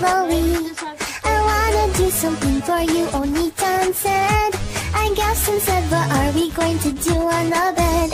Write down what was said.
Chloe. I wanna do something for you, Only Tom said. I guess instead, said, what are we going to do on the bed?